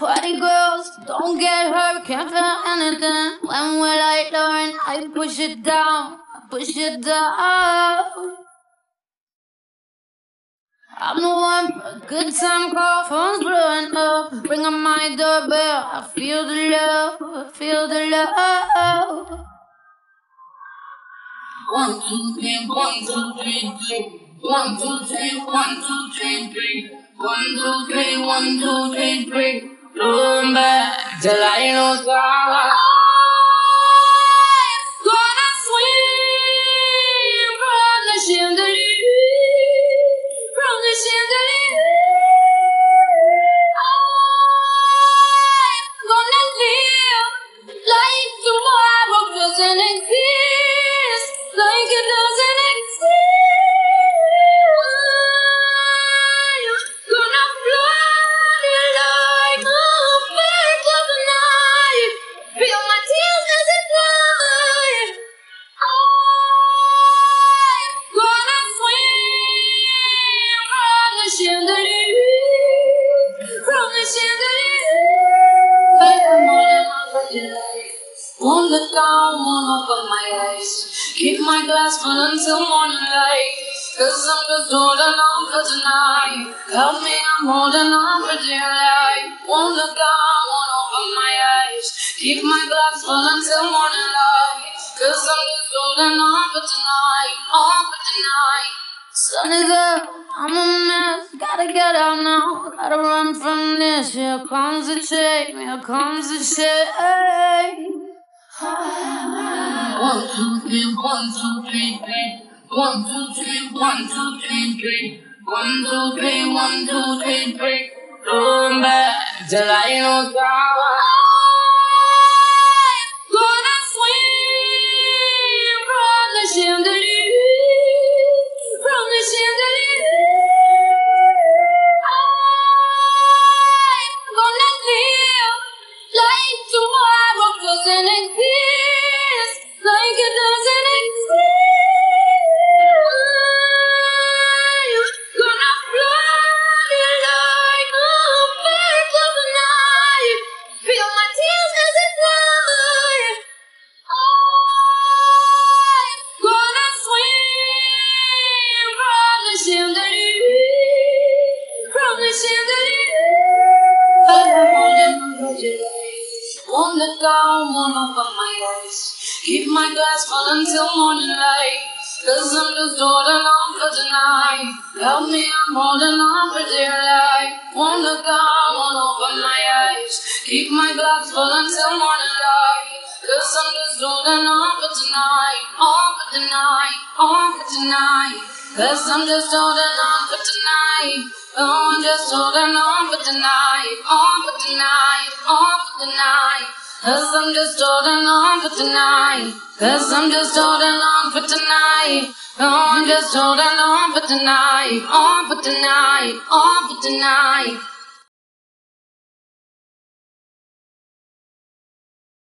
Party girls, don't get hurt, can't feel anything. When will I learn? I push it down, push it down. I'm the one good time call, phone's blowing up. Ring my doorbell, I feel the love, I feel the love. One, two, three, one, two, three, three. One, two, three, one, two, three, three. One, two, three, one, two, three, three. Let down, won't open my eyes. Keep my glass full until morning light. Cause I'm just holding on for tonight. Help me, I'm holding on for dear life. Won't look down, won't open my eyes. Keep my glass full until morning light. Cause I'm just holding on for tonight. On for tonight. Sun is up, I'm a mess. Gotta get out now. Gotta run from this. Here comes the shame. Here comes the shame. One, two, three, one, two, three, three. One, two, three, one, two, three, three. One, two, three, one, two, three, three. Going back ain't no Won't let down, won't open my eyes. Keep my glass full until morning light. Cause I'm just holding on for tonight. Help me, I'm holding on for dear life. Won't look down, won't open my eyes. Keep my glass full until morning light. Cause I'm just holding on for tonight. On for tonight, on for tonight. Cause I'm just holding on for tonight. Oh, I'm just holding on for tonight. On for tonight, on for tonight. Cause I'm just holding on for tonight. Cause I'm just holding on for tonight. Oh, I'm just holding on for tonight. On for tonight, on for tonight.